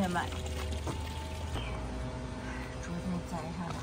这是今天买的，昨天摘上的。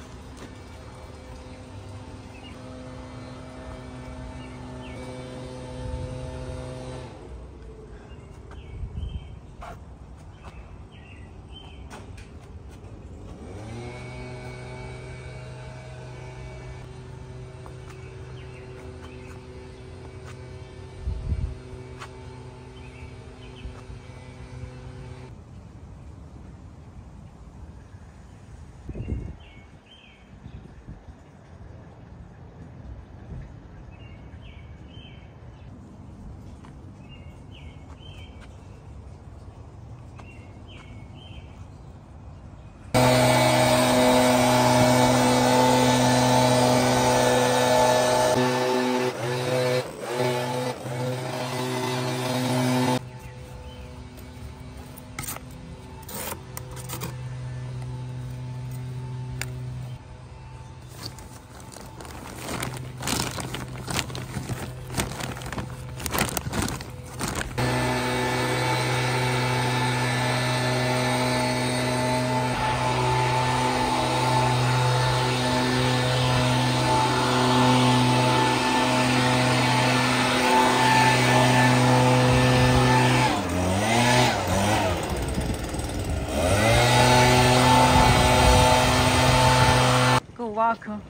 给我挖坑，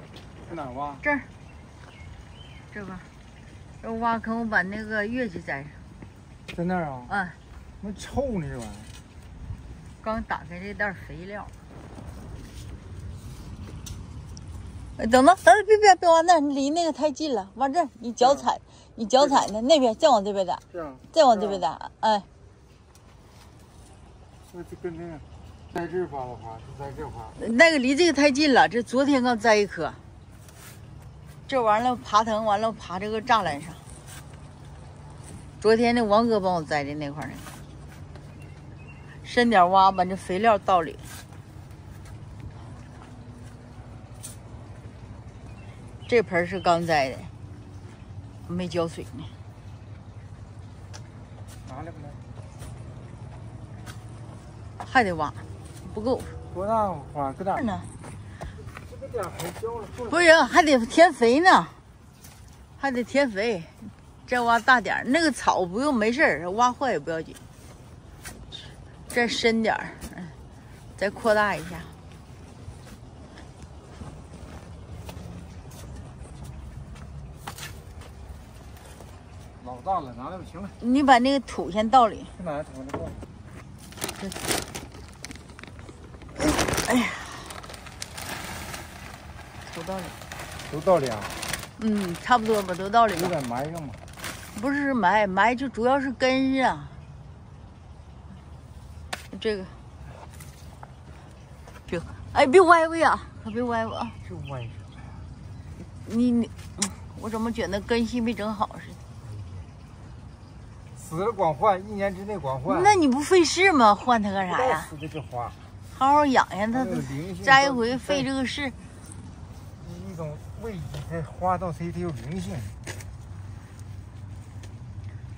在哪儿挖？这儿，这个，这挖坑，我把那个月季栽上。在那儿啊？嗯，那臭呢这玩意儿。刚打开这袋肥料。哎，等等，等等，别别别往那儿，你离那个太近了，往这儿，你脚踩，你脚踩呢，那边再往这边打。再往这边打，哎，那就跟那个在这儿挖的话，就在这儿挖。那个离这个太近了，这昨天刚栽一颗，这完了爬藤，完了爬这个栅栏上。昨天那王哥帮我栽的那块儿呢，深点挖，把这肥料倒里。这盆是刚栽的，没浇水呢。拿来不来？还得挖，不够。多大花？搁哪儿？呢？这点儿还浇了。不行，还得填肥呢，还得填肥，再挖大点儿。那个草不用，没事儿，挖坏也不要紧。再深点儿，嗯，再扩大一下。老大了，拿来吧，行了。你把那个土先倒里。哎呀，都到里啊？嗯，差不多吧，都倒里有。点埋上吧。不是埋埋，就主要是根啊。这个，别，哎，别歪歪呀，可别歪歪啊！就歪上。你你，嗯我怎么觉得根系没整好似的？死了光换，一年之内光换。那你不费事吗？换它干啥呀？死的这花，好好养养它，摘一回费这个事。一种味觉，这花到谁它有灵性。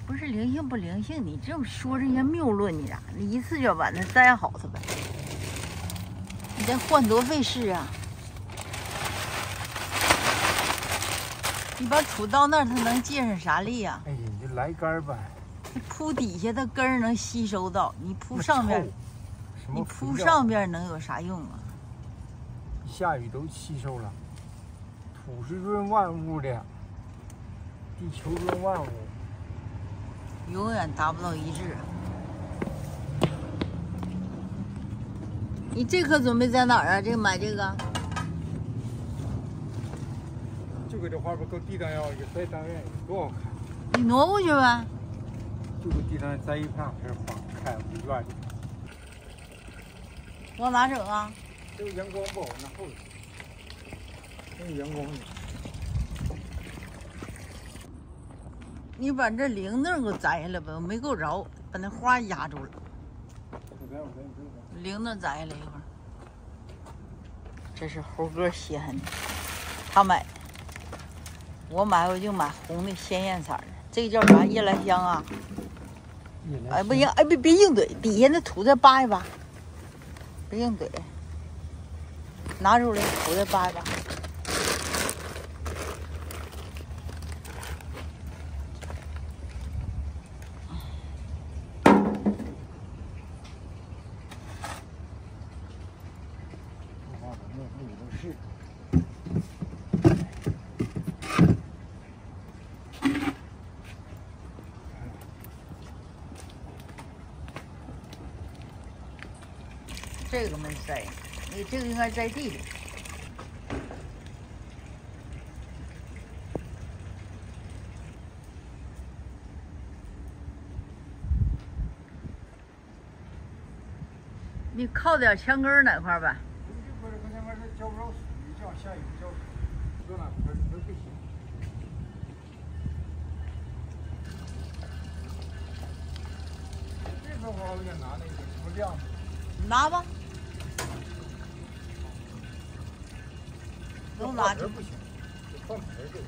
不是灵性不灵性，你这么说这些谬论，你咋？你一次就把它栽好它呗？你再换多费事啊！你把土到那儿，它能借上啥力呀、哎呀，你就来根儿吧。你铺底下，的根儿能吸收到；你铺上边臭，什你铺上面能有啥用啊？下雨都吸收了。土是润万物的，地球润万物。永远达不到一致。你这棵准备在哪儿啊？这个买这个？就搁这花边够地上要一栽当院，多好看！你挪过去呗。就搁地上栽一片片花，开我这院里。往哪整啊？这个阳光不好，那后头。那个阳光呢？你把这铃铛给我摘下来吧，我没够着，把那花压住了。铃铛摘下来一会儿。这是猴哥稀罕的，他买的。我买我就买红的鲜艳色的，这个叫啥？夜来香啊？哎，不行，哎，别别硬怼，底下那土再扒一扒，别硬怼，拿出来，土再扒一扒。这个没栽，你这个应该在地里。你靠点墙根哪块儿呗？这块儿搁那块儿它浇不着水，这样下雨浇水，搁哪块儿它不行。这块花我想拿那个什么亮的，你拿吧，都拿。不行，放盆儿这个。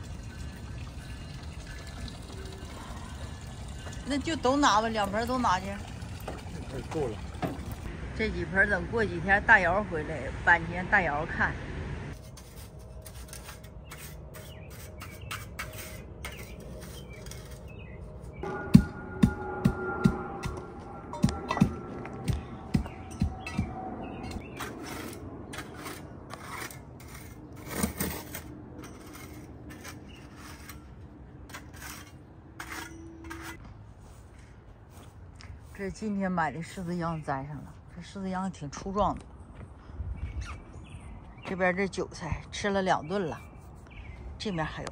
那就都拿吧，两盆都拿去。够了。这几盆等过几天大姚回来搬去让大姚看。这今天买的柿子秧栽上了，这柿子秧挺粗壮的。这边这韭菜吃了两顿了，这面还有。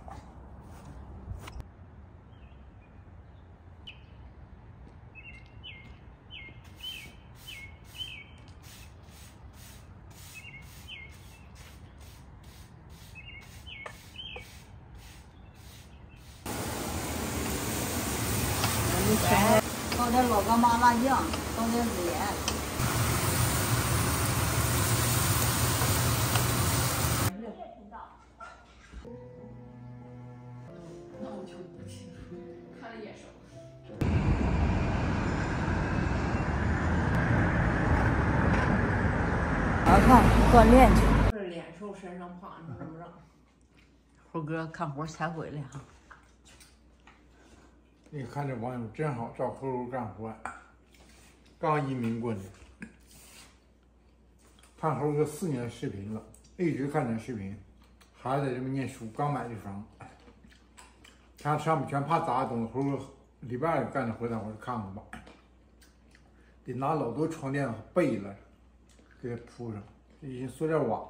放点老干妈辣酱，放点孜盐。那我就不清楚，看了眼熟。儿看锻炼去。这脸瘦身上胖，你说怎么整？猴哥看活才回来哈。你看这网友真好，找猴哥干活，刚移民过来，看猴哥四年视频了，一直看这视频，孩子在这边念书，刚买的房，他上面全怕砸东西，猴哥礼拜二干的活，大伙儿看看吧，得拿老多床垫和被子给它铺上，这些塑料瓦。